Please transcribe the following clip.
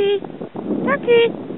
Tucky! Tucky!